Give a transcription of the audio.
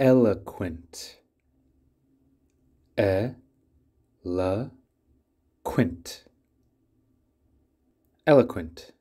eloquent. E la quint. Eloquent.